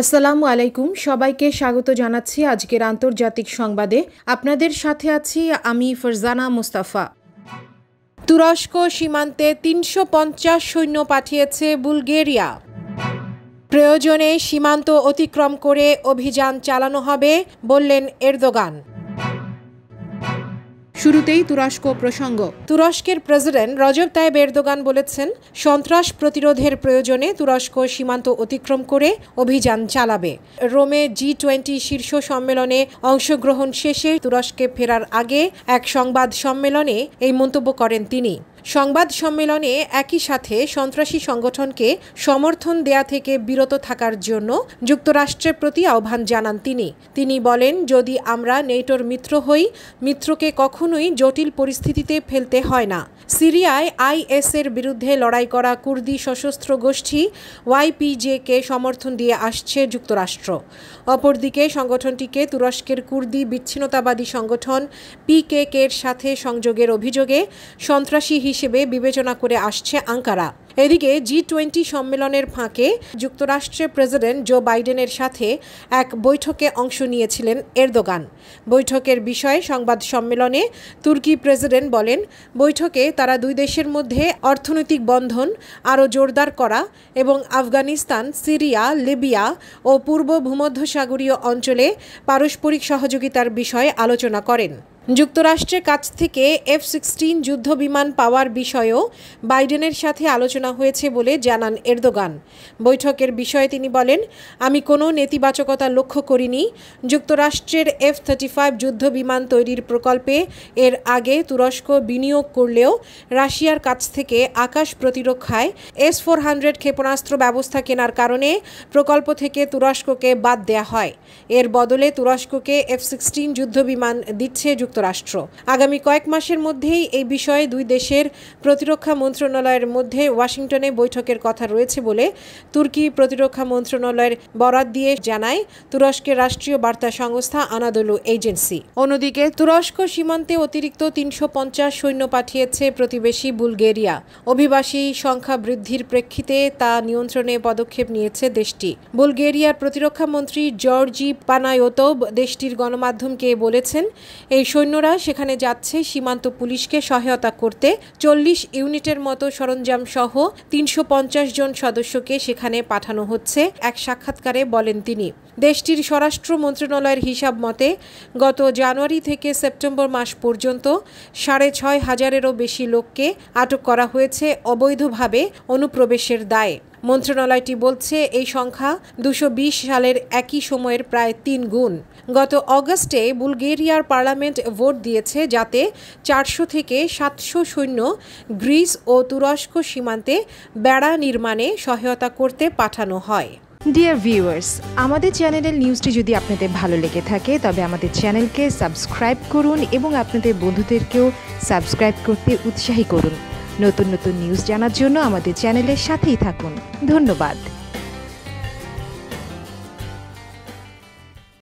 আসসালামু আলাইকুম, সবাইকে স্বাগত জানাচ্ছি আজকের আন্তর্জাতিক সংবাদে। আপনাদের সাথে আছি আমি ফরজানা মুস্তাফা। তুরস্ক সীমান্তে তিনশো পঞ্চাশ সৈন্য পাঠিয়েছে বুলগেরিয়া। প্রয়োজনে সীমান্ত অতিক্রম করে অভিযান চালানো হবে, বললেন এরদোগান। শুরুতেই তুরস্ক প্রসঙ্গ। তুরস্কের প্রেসিডেন্ট রজব তাইব এরদোগান বলেছেন, সন্ত্রাস প্রতিরোধের প্রয়োজনে তুরস্ক সীমান্ত অতিক্রম করে অভিযান চালাবে। রোমে জি টোয়েন্টি শীর্ষ সম্মেলনে অংশগ্রহণ শেষে তুরস্কে ফেরার আগে এক সংবাদ সম্মেলনে এই মন্তব্য করেন তিনি। সংবাদ সম্মেলনে একই সাথে সন্ত্রাসী সংগঠনকে সমর্থন দেয়া থেকে বিরত থাকার জন্য যুক্তরাষ্ট্রের প্রতি আহ্বান জানান তিনি। তিনি বলেন, যদি আমরা নেটোর মিত্র হই, মিত্রকে কখনোই জটিল পরিস্থিতিতে ফেলতে হয় না। সিরিয়ায় আইএসের বিরুদ্ধে লড়াই করা কুর্দি সশস্ত্র গোষ্ঠী ওয়াইপিজেকে সমর্থন দিয়ে আসছে যুক্তরাষ্ট্র। অপরদিকে সংগঠনটিকে তুরস্কের কুর্দি বিচ্ছিন্নতাবাদী সংগঠন পিকেকের সাথে সংযোগের অভিযোগে সন্ত্রাসী হিসেবে বিবেচনা করে আসছে আঙ্কারা। এদিকে জি টোয়েন্টি সম্মেলনের ফাঁকে যুক্তরাষ্ট্রের প্রেসিডেন্ট জো বাইডেনের সাথে এক বৈঠকে অংশ নিয়েছিলেন এরদোগান। বৈঠকের বিষয়ে সংবাদ সম্মেলনে তুর্কি প্রেসিডেন্ট বলেন, বৈঠকে তারা দুই দেশের মধ্যে অর্থনৈতিক বন্ধন আরও জোরদার করা এবং আফগানিস্তান, সিরিয়া, লিবিয়া ও পূর্ব ভূমধ্যসাগরীয় অঞ্চলে পারস্পরিক সহযোগিতার বিষয়ে আলোচনা করেন। যুক্তরাষ্ট্রের কাছ থেকে এফ সিক্সটিন যুদ্ধ বিমান পাওয়ার বিষয়েও বাইডেনের সাথে আলোচনা হয়েছে বলে জানান এরদোগান। বৈঠকের বিষয়ে তিনি বলেন, আমি কোনো নেতিবাচকতা লক্ষ্য করিনি। যুক্তরাষ্ট্রের এফ থার্টি ফাইভ যুদ্ধ বিমান তৈরির প্রকল্পে এর আগে তুরস্ক বিনিয়োগ করলেও রাশিয়ার কাছ থেকে আকাশ প্রতিরক্ষায় এস ফোর হান্ড্রেড ক্ষেপণাস্ত্র ব্যবস্থা কেনার কারণে প্রকল্প থেকে তুরস্ককে বাদ দেয়া হয়। এর বদলে তুরস্ককে এফ সিক্সটিন যুদ্ধ বিমান দিচ্ছে যুক্তরাষ্ট্র। আগামী কয়েক মাসের মধ্যেই এই বিষয়ে দুই দেশের প্রতিরক্ষা মন্ত্রণালয়ের মধ্যে ওয়াশিংটনে বৈঠকের কথা রয়েছে বলে তুর্কি প্রতিরক্ষা মন্ত্রণালয়ের বরাত দিয়ে জানায় তুরস্কের রাষ্ট্রীয় বার্তা সংস্থা আনাদলু এজেন্সি। অন্যদিকে তুরস্ক সীমান্তে অতিরিক্ত তিনশো পঞ্চাশ সৈন্য পাঠিয়েছে প্রতিবেশী বুলগেরিয়া। অভিবাসী সংখ্যা বৃদ্ধির প্রেক্ষিতে তা নিয়ন্ত্রণে পদক্ষেপ নিয়েছে দেশটি। বুলগেরিয়ার প্রতিরক্ষা মন্ত্রী জর্জি পানায়োতব দেশটির গণমাধ্যমকে বলেছেন, এই সৈন্যরা সেখানে যাচ্ছে সীমান্ত পুলিশকে সহায়তা করতে। চল্লিশ ইউনিটের মতো সরঞ্জাম সহ তিনশো পঞ্চাশ জন সদস্যকে সেখানে পাঠানো হচ্ছে, এক সাক্ষাৎকারে বলেন তিনি। দেশটির স্বরাষ্ট্র মন্ত্রণালয়ের হিসাব মতে, গত জানুয়ারি থেকে সেপ্টেম্বর মাস পর্যন্ত সাড়ে ছয় হাজারেরও বেশি লোককে আটক করা হয়েছে অবৈধভাবে অনুপ্রবেশের দায়ে। মন্ত্রণালয়টি বলছে, এই সংখ্যা দুশো সালের একই সময়ের প্রায় তিন গুণ। গত অগস্টে বুলগেরিয়ার পার্লামেন্ট ভোট দিয়েছে যাতে চারশো থেকে সাতশো সৈন্য গ্রিস ও তুরস্ক সীমান্তে বেড়া নির্মাণে সহায়তা করতে পাঠানো হয়। ডিয়ার ভিউয়ার্স আমাদের চ্যানেলের নিউজটি যদি আপনাদের ভালো লেগে থাকে, তবে আমাদের চ্যানেলকে সাবস্ক্রাইব করুন এবং আপনাদের বন্ধুদেরকেও সাবস্ক্রাইব করতে উৎসাহী করুন। নতুন নতুন নিউজ জানার জন্য আমাদের চ্যানেলের সাথেই থাকুন। ধন্যবাদ।